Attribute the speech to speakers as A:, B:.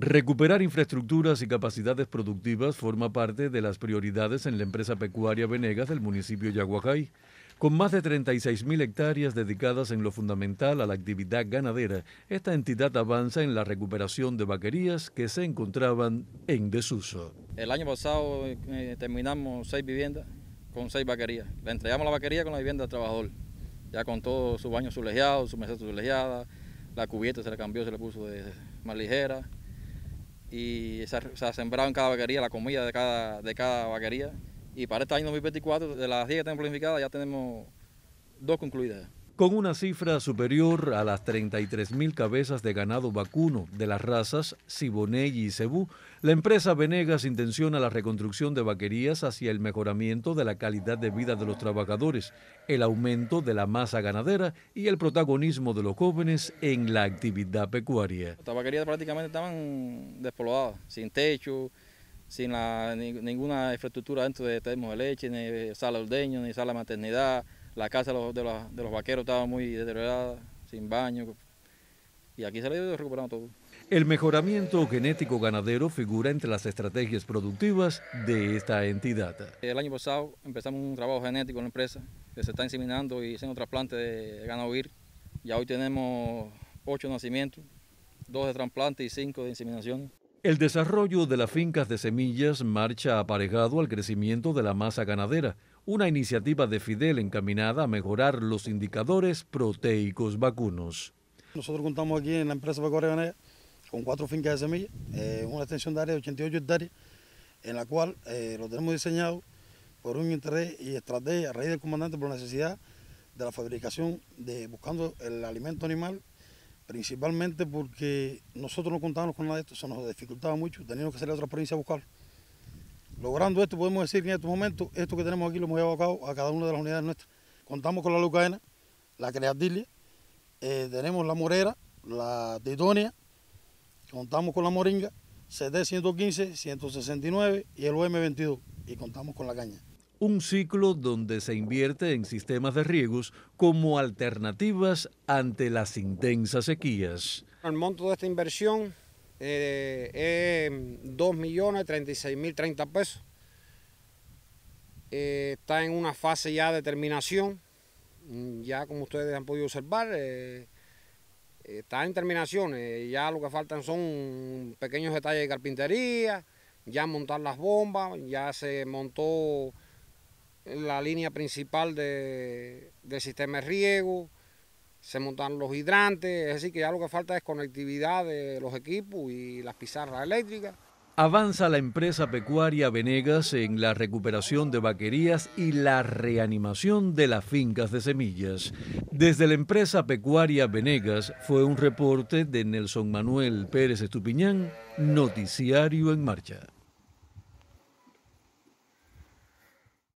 A: Recuperar infraestructuras y capacidades productivas forma parte de las prioridades en la empresa pecuaria Venegas del municipio Yaguajay. Con más de 36.000 hectáreas dedicadas en lo fundamental a la actividad ganadera, esta entidad avanza en la recuperación de vaquerías que se encontraban en desuso.
B: El año pasado eh, terminamos seis viviendas con seis vaquerías. Le entregamos la vaquería con la vivienda del trabajador, ya con todo su baño sulejeado, su meseta sulejeada, la cubierta se le cambió, se le puso de más ligera y se ha, sembrado en cada vaquería la comida de cada, de cada vaquería. Y para este año 2024, de las 10 que tenemos planificadas, ya tenemos dos concluidas.
A: Con una cifra superior a las 33.000 cabezas de ganado vacuno de las razas Siboney y Cebú, la empresa Venegas intenciona la reconstrucción de vaquerías hacia el mejoramiento de la calidad de vida de los trabajadores, el aumento de la masa ganadera y el protagonismo de los jóvenes en la actividad pecuaria.
B: Estas vaquerías prácticamente estaban despobladas, sin techo, sin ninguna infraestructura dentro de termos de leche, ni sala de ordeño, ni sala de maternidad la casa de los, vaqueros estaba muy deteriorada, sin baño, y aquí se le ha ido recuperando todo.
A: El mejoramiento genético ganadero figura entre las estrategias productivas de esta entidad.
B: El año pasado empezamos un trabajo genético en la empresa que se está inseminando y haciendo trasplantes de ganado vir. Ya hoy tenemos ocho nacimientos, dos de trasplante y cinco de inseminación.
A: El desarrollo de las fincas de semillas marcha aparejado al crecimiento de la masa ganadera, una iniciativa de Fidel encaminada a mejorar los indicadores proteicos vacunos.
C: Nosotros contamos aquí en la empresa Pecuaria Venega con cuatro fincas de semillas, eh, una extensión de área de 88 hectáreas, en la cual eh, lo tenemos diseñado por un interés y estrategia a raíz del comandante por la necesidad de la fabricación de buscando el alimento animal, principalmente porque nosotros no contábamos con nada de esto, eso nos dificultaba mucho, teníamos que salir a otra provincia a buscarlo. Logrando esto, podemos decir que en estos momentos, esto que tenemos aquí lo hemos llevado a cada una de las unidades nuestras. Contamos con la lucaena, la creatilia, eh, tenemos la morera, la titonia, contamos con la moringa, CD 115, 169 y el OM22 y contamos con la caña.
A: Un ciclo donde se invierte en sistemas de riegos como alternativas ante las intensas sequías.
D: El monto de esta inversión eh, es 2 millones 36 mil 30 pesos. Eh, está en una fase ya de terminación, mm, ya como ustedes han podido observar, eh, está en terminación, ya lo que faltan son pequeños detalles de carpintería, ya montar las bombas, ya se montó la línea principal de, del sistema de riego, se montan los hidrantes, es decir, que ya lo que falta es conectividad de los equipos y las pizarras eléctricas.
A: Avanza la empresa pecuaria Venegas en la recuperación de vaquerías y la reanimación de las fincas de semillas. Desde la empresa pecuaria Venegas fue un reporte de Nelson Manuel Pérez Estupiñán, Noticiario en Marcha.